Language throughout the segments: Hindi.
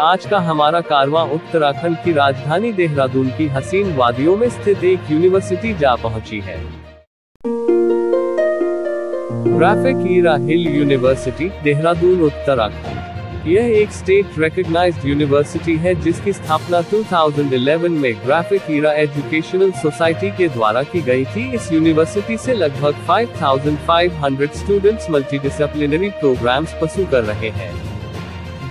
आज का हमारा कारवां उत्तराखंड की राजधानी देहरादून की हसीन वादियों में स्थित एक यूनिवर्सिटी जा पहुँची है। Graphic Era Hill University Dehradun Uttarakhand. यह एक स्टेट रिकग्नाइज्ड यूनिवर्सिटी है जिसकी स्थापना 2011 में ग्राफिक ईरा एजुकेशनल सोसाइटी के द्वारा की गई थी। इस यूनिवर्सिटी से लगभग 5,500 स्टूडेंट्स मल्टीडिसिप्लिनरी प्रोग्राम्स पसू कर रहे हैं।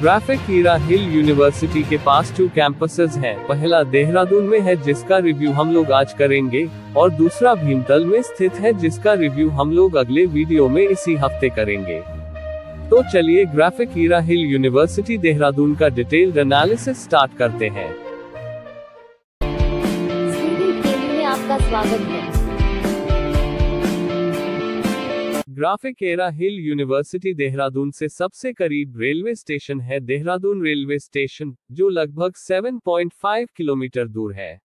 ग्राफिक ईरा हिल यूनिवर्सिटी के पास टू कैंपसेस हैं। पहला देहरादून में है जिसका रिव्यू हम लोग आज करेंगे, और दूसरा भीमतल में स्थित है जिसका रिव्यू हम लोग अगले वीडियो में इसी हफ़्ते करेंगे। तो चलिए Graphic Era Hill University Dehradun का डिटेल्ड एनालिसिस स्टार्ट करते हैं। आपका स्वागत है। Graphic Era Hill University Dehradun से सबसे करीब रेलवे स्टेशन है देहरादून रेलवे स्टेशन, जो लगभग 7.5 किलोमीटर दूर है।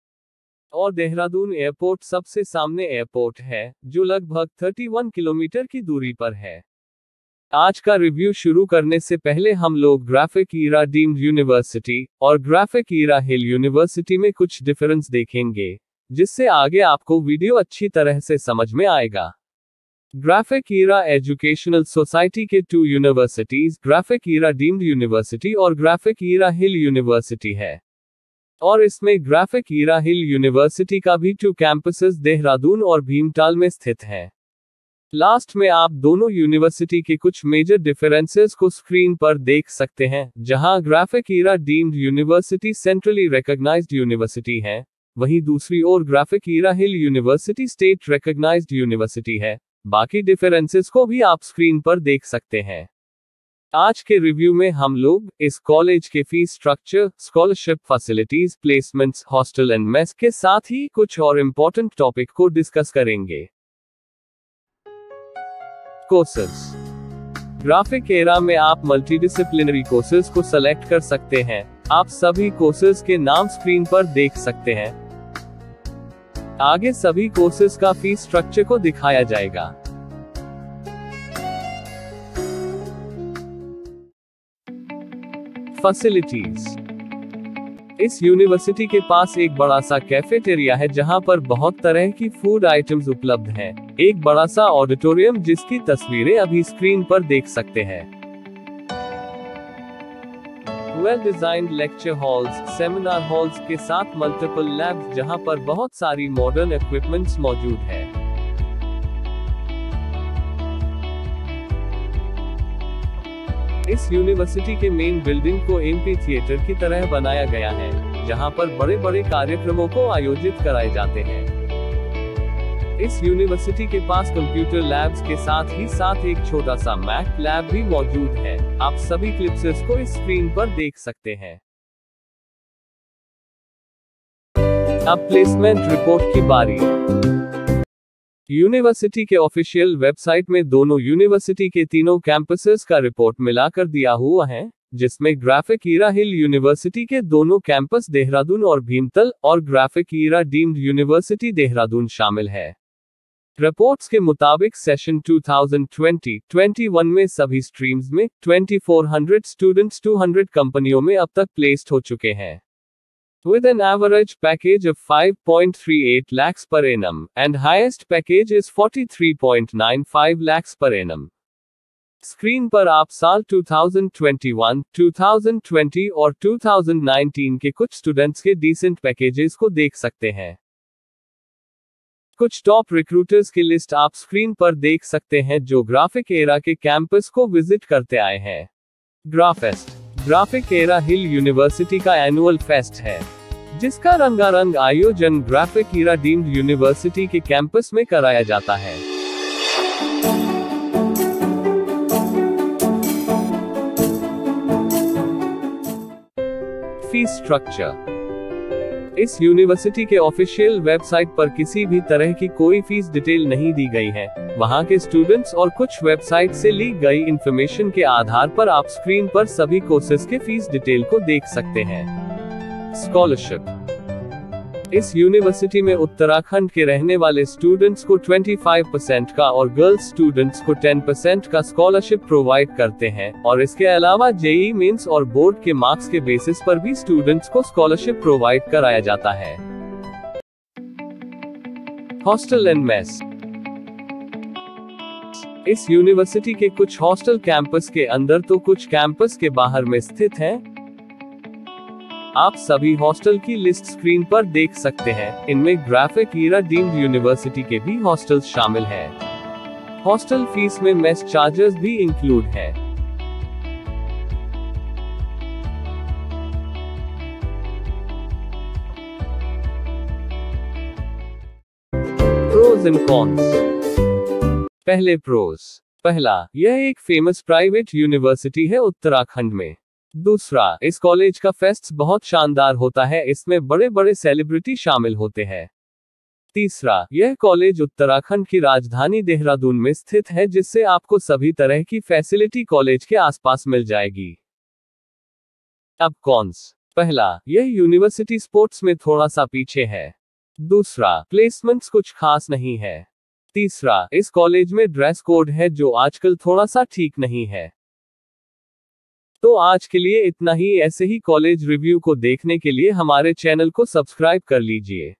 और देहरादून एयरपोर्ट सबसे सामने एयरपोर्ट है, जो लगभग 31 किलोमीटर की दूरी पर है। आज का रिव्यू शुरू करने से पहले हम लोग ग्राफिक ईरा डीम्ड यूनिवर्सिटी और ग्राफिक ईरा हिल यूनिवर्सिटी में कुछ डिफरेंस देखेंगे, जिससे आगे आपको वीडियो अच्छी तरह से समझ में आएगा। ग्राफिक ईरा एजुकेशनल सोसाइटी के two universities Graphic Era deemed university और ग्राफिक ईरा हिल यूनिवर्सिटी है। और इसमें ग्राफिक ईरा हिल यूनिवर्सिटी का भी टू कैंपसेस देहरादून और भीमताल में स्थित है। लास्ट में आप दोनों यूनिवर्सिटी के कुछ मेजर डिफरेंसेस को स्क्रीन पर देख सकते हैं, जहाँ Graphic Era deemed university centrally recognised university है, वहीं दूसरी ओर Graphic Era Hill University state recognised university है। बाकी डिफरेंसेस को भी आप स्क्रीन पर देख सकते हैं। आज के रिव्यू में हम लोग इस कॉलेज के fees structure scholarship facilities placements hostel and mess के साथ ही कुछ और इम्पोर्टेंट टॉपिक को डिस्कस करेंगे। कोर्सेस ग्राफिक एरा में आप मल्टीडिसिप्लिनरी कोर्सेज को सेलेक्ट कर सकते हैं। आप सभी कोर्सेज के नाम स्क्रीन पर देख सकते हैं। आगे सभी कोर्सेज का फ़ीस स्ट्रक्चर को दिखाया जाएगा। फैसिलिटीज़ इस यूनिवर्सिटी के पास एक बड़ा सा कैफेटेरिया है जहाँ पर बहुत तरह की फ़ूड आइटम्स उपलब्ध हैं। एक बड़ा सा ऑडिटोरियम जिसकी तस्वीरें अभी स्क्रीन पर देख सकते हैं। Well designed lecture halls seminar halls के साथ मल्टीपल लैब्स जहाँ पर बहुत सारी मॉडर्न इक्विपमेंट्स मौजूद है। इस यूनिवर्सिटी के मेन बिल्डिंग को एमपी थिएटर की तरह बनाया गया है, जहाँ पर बड़े बड़े कार्यक्रमों को आयोजित कराए जाते हैं। इस यूनिवर्सिटी के पास कंप्यूटर लैब्स के साथ ही साथ एक छोटा सा मैक लैब भी मौजूद है। आप सभी क्लिप्स को इस स्क्रीन पर देख सकते हैं। अब प्लेसमेंट रिपोर्ट की बारी। यूनिवर्सिटी के ऑफिशियल वेबसाइट में दोनों यूनिवर्सिटी के तीनों कैंपसेस का रिपोर्ट मिलाकर दिया हुआ है, जिसमें ग्राफिक ईरा हिल यूनिवर्सिटी के दोनों कैंपस देहरादून और भीमतल और Graphic Era deemed university Dehradun शामिल है। रिपोर्ट्स के मुताबिक सेशन 2020-21 में सभी स्ट्रीम्स में 2400 स्टूडेंट्स 200 कंपनियों में अब तक प्लेस्ड हो चुके हैं with an average package of 5.38 lakhs per annum, and highest package is 43.95 lakhs per annum. Screen पर आप साल 2021, 2020 और 2019 के कुछ स्टूडेंट्स के डिसेंट पैकेजेस को देख सकते हैं कुछ टॉप रिक्रूटर्स की लिस्ट आप स्क्रीन पर देख सकते हैं जो ग्राफिक एरा के कैंपस को विज़िट करते आए हैं। Graphest Graphic Era Hill University का एनुअल फेस्ट है, जिसका रंगारंग आयोजन ग्राफिक एरा डीम्ड यूनिवर्सिटी के कैंपस में कराया जाता है। फ़ीस स्ट्रक्चर इस यूनिवर्सिटी के ऑफिशियल वेबसाइट पर किसी भी तरह की कोई फ़ीस डिटेल नहीं दी गई है। वहाँ के स्टूडेंट्स और कुछ वेबसाइट से ली गई इंफॉर्मेशन के आधार पर आप स्क्रीन पर सभी कोर्सेज के फ़ीस डिटेल को देख सकते हैं। स्कॉलरशिप इस यूनिवर्सिटी में उत्तराखंड के रहने वाले स्टूडेंट्स को 25 परसेंट का और गर्ल्स स्टूडेंट्स को 10 परसेंट का स्कॉलरशिप प्रोवाइड करते हैं। और इसके अलावा जेई मीन्स और बोर्ड के मार्क्स के बेसिस पर भी स्टूडेंट्स को स्कॉलरशिप प्रोवाइड कराया जाता है। हॉस्टल एंड मेस इस यूनिवर्सिटी के कुछ हॉस्टल कैंपस के अंदर तो कुछ कैंपस के बाहर में स्थित हैं। आप सभी हॉस्टल की लिस्ट स्क्रीन पर देख सकते हैं। इनमें ग्राफिक ईरा डीम्ड यूनिवर्सिटी के भी हॉस्टल शामिल हैं। हॉस्टल फ़ीस में मेस चार्जेस भी इंक्लूड है। प्रोज एंड कॉन्स पहले प्रोज पहला, यह एक फ़ेमस प्राइवेट यूनिवर्सिटी है उत्तराखंड में। दूसरा, इस कॉलेज का फेस्ट बहुत शानदार होता है, इसमें बड़े बड़े सेलिब्रिटी शामिल होते हैं। तीसरा, यह कॉलेज उत्तराखंड की राजधानी देहरादून में स्थित है, जिससे आपको सभी तरह की फैसिलिटी कॉलेज के आसपास मिल जाएगी। अब कॉन्स। पहला, यह यूनिवर्सिटी स्पोर्ट्स में थोड़ा सा पीछे है। दूसरा, प्लेसमेंट्स कुछ खास नहीं है। तीसरा, इस कॉलेज में ड्रेस कोड है, जो आजकल थोड़ा सा ठीक नहीं है। तो आज के लिए इतना ही। ऐसे ही कॉलेज रिव्यू को देखने के लिए हमारे चैनल को सब्सक्राइब कर लीजिए।